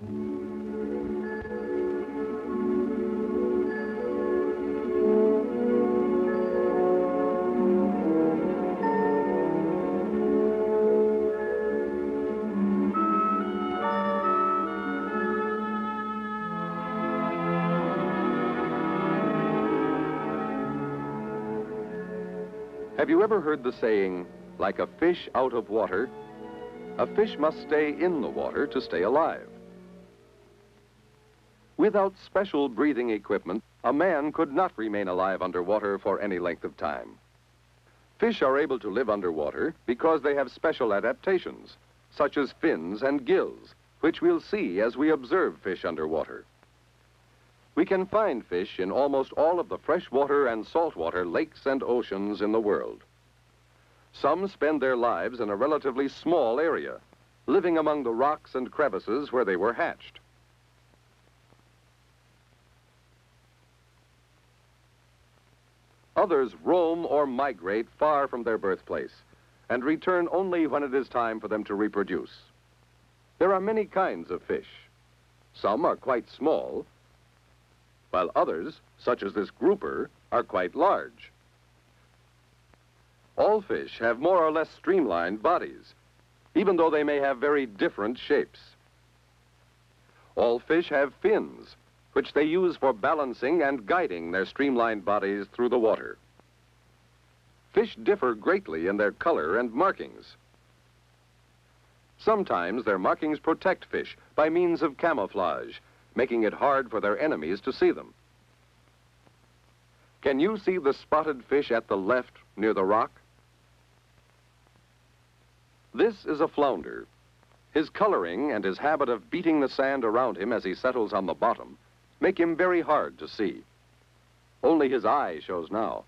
Have you ever heard the saying, like a fish out of water, a fish must stay in the water to stay alive? Without special breathing equipment, a man could not remain alive underwater for any length of time. Fish are able to live underwater because they have special adaptations, such as fins and gills, which we'll see as we observe fish underwater. We can find fish in almost all of the freshwater and saltwater lakes and oceans in the world. Some spend their lives in a relatively small area, living among the rocks and crevices where they were hatched. Others roam or migrate far from their birthplace and return only when it is time for them to reproduce. There are many kinds of fish. Some are quite small, while others, such as this grouper, are quite large. All fish have more or less streamlined bodies, even though they may have very different shapes. All fish have fins, which they use for balancing and guiding their streamlined bodies through the water. Fish differ greatly in their color and markings. Sometimes their markings protect fish by means of camouflage making it hard for their enemies to see them. Can you see the spotted fish at the left near the rock? This is a flounder. His coloring and his habit of beating the sand around him as he settles on the bottom make him very hard to see. Only his eye shows now.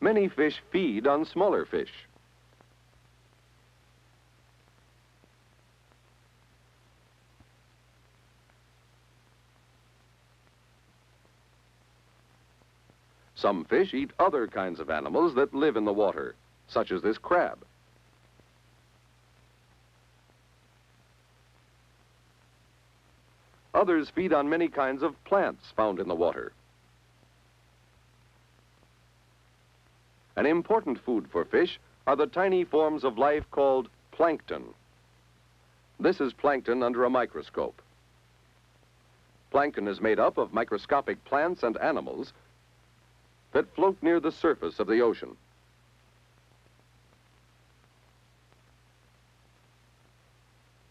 Many fish feed on smaller fish. Some fish eat other kinds of animals that live in the water, such as this crab. Others feed on many kinds of plants found in the water. An important food for fish are the tiny forms of life called plankton. This is plankton under a microscope. Plankton is made up of microscopic plants and animals that float near the surface of the ocean.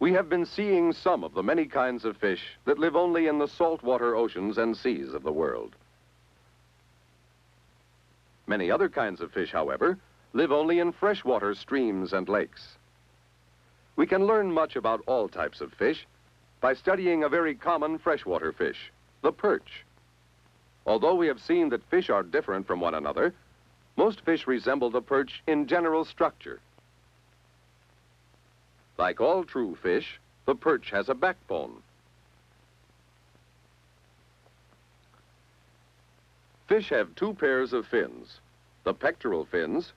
We have been seeing some of the many kinds of fish that live only in the saltwater oceans and seas of the world. Many other kinds of fish, however, live only in freshwater streams and lakes. We can learn much about all types of fish by studying a very common freshwater fish, the perch. Although we have seen that fish are different from one another, most fish resemble the perch in general structure. Like all true fish, the perch has a backbone. Fish have two pairs of fins, the pectoral fins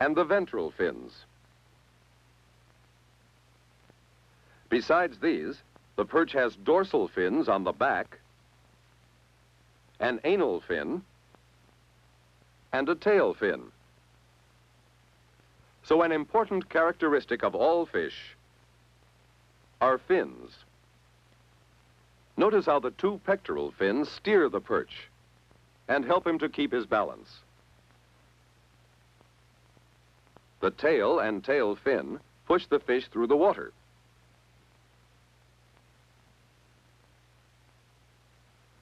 and the ventral fins. Besides these, the perch has dorsal fins on the back an anal fin, and a tail fin. So an important characteristic of all fish are fins. Notice how the two pectoral fins steer the perch and help him to keep his balance. The tail and tail fin push the fish through the water.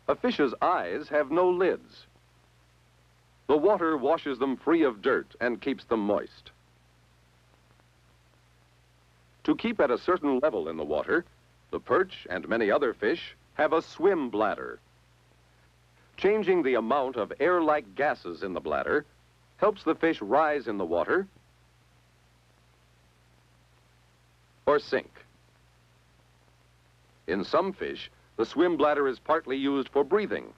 A fish's eyes have no lids. The water washes them free of dirt and keeps them moist. To keep at a certain level in the water, the perch and many other fish have a swim bladder. Changing the amount of air-like gases in the bladder helps the fish rise in the water or sink. In some fish, the swim bladder is partly used for breathing,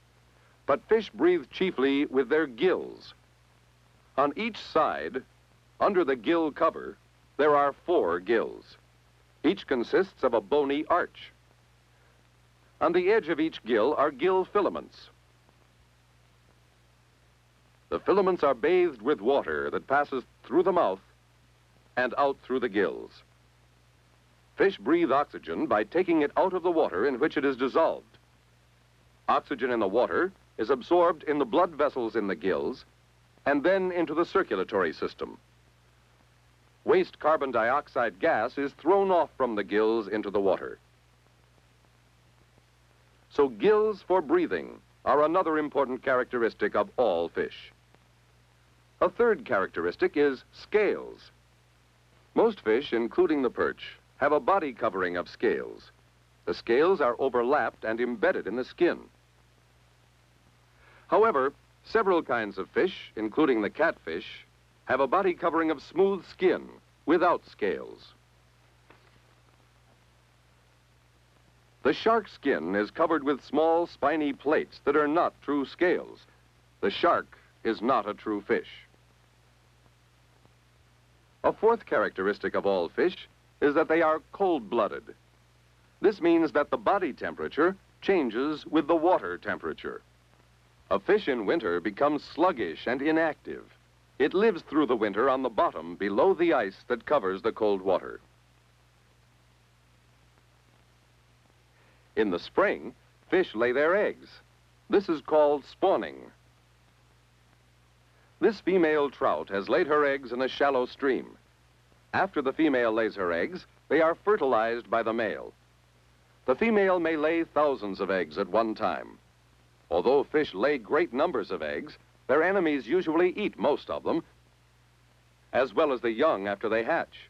but fish breathe chiefly with their gills. On each side, under the gill cover, there are four gills. Each consists of a bony arch. On the edge of each gill are gill filaments. The filaments are bathed with water that passes through the mouth and out through the gills. Fish breathe oxygen by taking it out of the water in which it is dissolved. Oxygen in the water is absorbed in the blood vessels in the gills and then into the circulatory system. Waste carbon dioxide gas is thrown off from the gills into the water. So gills for breathing are another important characteristic of all fish. A third characteristic is scales. Most fish, including the perch, have a body covering of scales. The scales are overlapped and embedded in the skin. However, several kinds of fish, including the catfish, have a body covering of smooth skin without scales. The shark skin is covered with small spiny plates that are not true scales. The shark is not a true fish. A fourth characteristic of all fish is that they are cold-blooded. This means that the body temperature changes with the water temperature. A fish in winter becomes sluggish and inactive. It lives through the winter on the bottom below the ice that covers the cold water. In the spring, fish lay their eggs. This is called spawning. This female trout has laid her eggs in a shallow stream. After the female lays her eggs, they are fertilized by the male. The female may lay thousands of eggs at one time. Although fish lay great numbers of eggs, their enemies usually eat most of them, as well as the young after they hatch.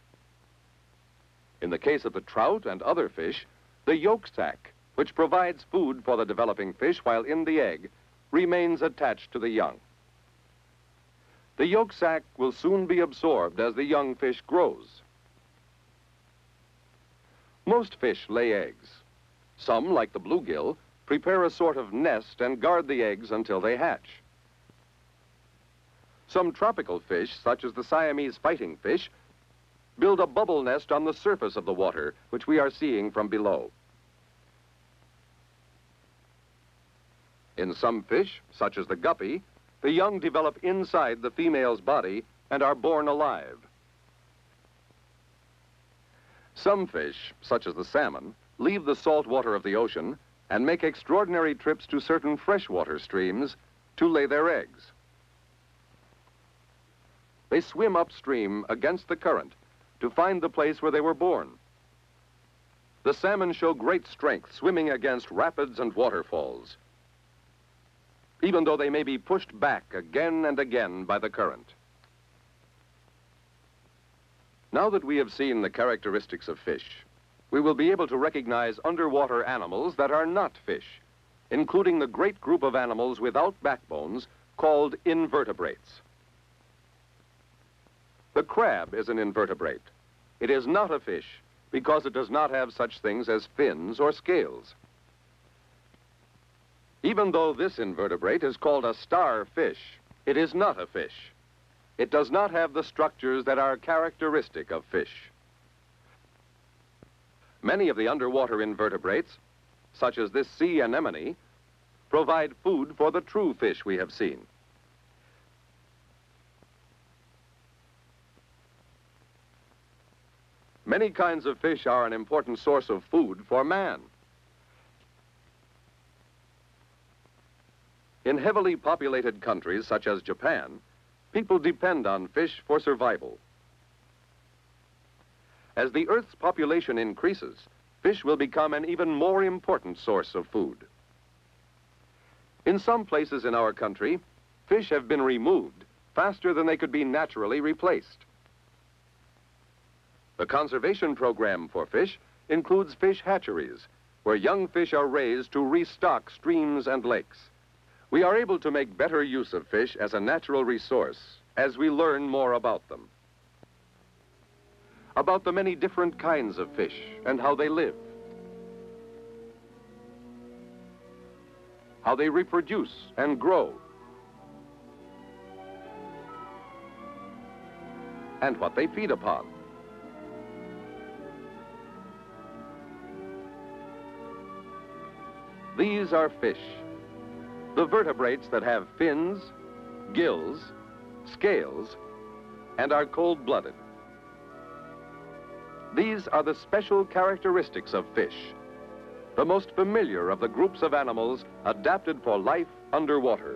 In the case of the trout and other fish, the yolk sac, which provides food for the developing fish while in the egg, remains attached to the young. The yolk sac will soon be absorbed as the young fish grows. Most fish lay eggs. Some, like the bluegill, prepare a sort of nest and guard the eggs until they hatch. Some tropical fish, such as the Siamese fighting fish, build a bubble nest on the surface of the water, which we are seeing from below. In some fish, such as the guppy, the young develop inside the female's body and are born alive. Some fish, such as the salmon, leave the salt water of the ocean and make extraordinary trips to certain freshwater streams to lay their eggs. They swim upstream against the current to find the place where they were born. The salmon show great strength swimming against rapids and waterfalls even though they may be pushed back again and again by the current. Now that we have seen the characteristics of fish, we will be able to recognize underwater animals that are not fish, including the great group of animals without backbones called invertebrates. The crab is an invertebrate. It is not a fish because it does not have such things as fins or scales. Even though this invertebrate is called a starfish, it is not a fish. It does not have the structures that are characteristic of fish. Many of the underwater invertebrates, such as this sea anemone, provide food for the true fish we have seen. Many kinds of fish are an important source of food for man. In heavily populated countries such as Japan, people depend on fish for survival. As the Earth's population increases, fish will become an even more important source of food. In some places in our country, fish have been removed faster than they could be naturally replaced. The conservation program for fish includes fish hatcheries, where young fish are raised to restock streams and lakes we are able to make better use of fish as a natural resource as we learn more about them. About the many different kinds of fish and how they live. How they reproduce and grow. And what they feed upon. These are fish. The vertebrates that have fins, gills, scales, and are cold-blooded. These are the special characteristics of fish, the most familiar of the groups of animals adapted for life underwater.